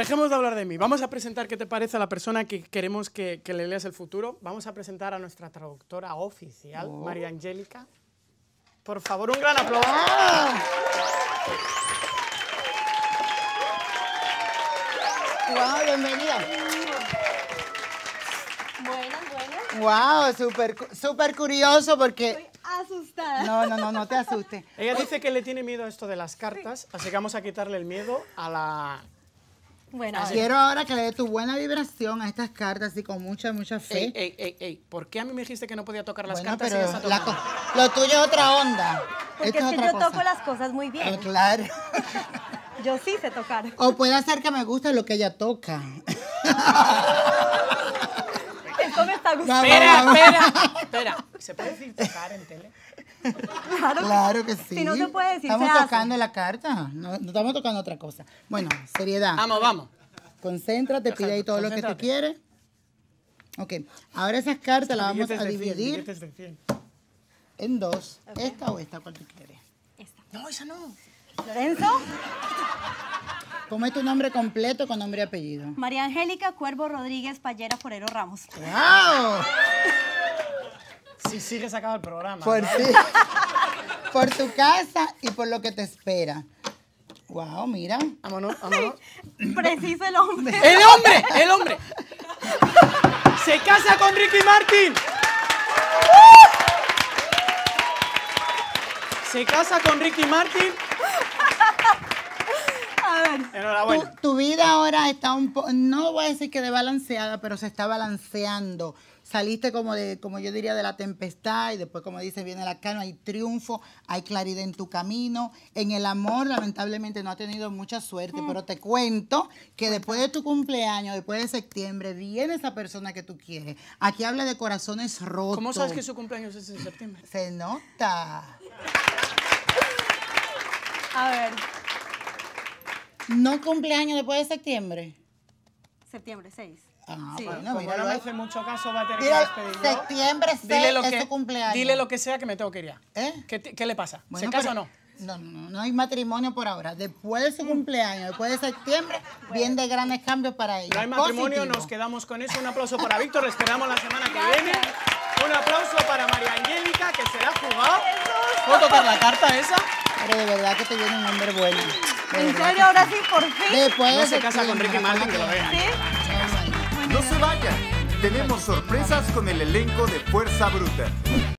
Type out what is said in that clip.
Dejemos de hablar de mí. Vamos a presentar qué te parece a la persona que queremos que, que le leas el futuro. Vamos a presentar a nuestra traductora oficial, Oh. María Angélica. Por favor, un gran aplauso. Wow, bienvenida. Buenas, buenas. Wow, súper súper curioso porque... Estoy asustada. No, no, no, no te asustes. Ella dice que le tiene miedo a esto de las cartas, así que vamos a quitarle el miedo a la... Bueno. Quiero ahora que le dé tu buena vibración a estas cartas así con mucha, mucha fe. Ey, ey, ey, ey, ¿por qué a mí me dijiste que no podía tocar las bueno, cartas y pero la lo tuyo es otra onda. Porque Esto es que otra yo cosa. toco las cosas muy Eh, bien. claro. Yo sí sé tocar. O puede ser que me guste lo que ella toca. Esto me está gustando. Espera, espera, espera. ¿Se puede decir tocar en tele? Claro. Claro que sí. Si no se puede decir, Estamos se hace. tocando la carta. No, no estamos tocando otra cosa. Bueno, seriedad. Vamos, vamos. Concéntrate, pide ahí todo lo que tú quieres. Ok, ahora esas cartas las vamos a dividir en dos. Esta o esta, ¿cuál tú quieres? Esta. No, esa no. Lorenzo, Ponme tu nombre completo con nombre y apellido. María Angélica Cuervo Rodríguez Pallera Forero Ramos. ¡Wow! Si sigues acaba el programa. Por ¿no? ti. Por tu casa y por lo que te espera. Wow, mira. Vámonos, vámonos. Preciso el hombre. ¡El hombre! ¡El hombre! ¡Se casa con Ricky Martin! Se casa con Ricky Martin. A ver. Tu, Enhorabuena. tu vida ahora está un poco, no voy a decir que desbalanceada, pero se está balanceando. Saliste como de, como yo diría, de la tempestad y después, como dice, viene la calma, hay triunfo, hay claridad en tu camino. En el amor, lamentablemente, no ha tenido mucha suerte, pero te cuento que después de tu cumpleaños, después de septiembre, viene esa persona que tú quieres. Aquí habla de corazones rotos. ¿Cómo sabes que su cumpleaños es en septiembre? Se nota. A ver. ¿No cumpleaños después de septiembre? Septiembre 6. Ah, Sí. bueno, Como no me hace mucho caso, va a tener que Mira, septiembre 6 Dile lo, es que, su cumpleaños. dile lo que sea que me tengo que ir ya. ¿Eh? ¿Qué, le pasa? Bueno, ¿Se casa o no? No, no, no, no hay matrimonio por ahora. Después de su cumpleaños, después de septiembre, vienen de grandes cambios para ella. No hay matrimonio, Positivo. nos quedamos con eso. Un aplauso para Víctor, le esperamos la semana que viene. Un aplauso para María Angélica, que se la ha jugado. ¿Puedo tocar la carta esa? Pero de verdad que te viene un hombre bueno. ¿En serio? Ahora sí. por fin. Después No de se casa con Ricky Martin, que lo vean. ¿Sí? No se vayan. Tenemos sorpresas con el elenco de Fuerza Bruta.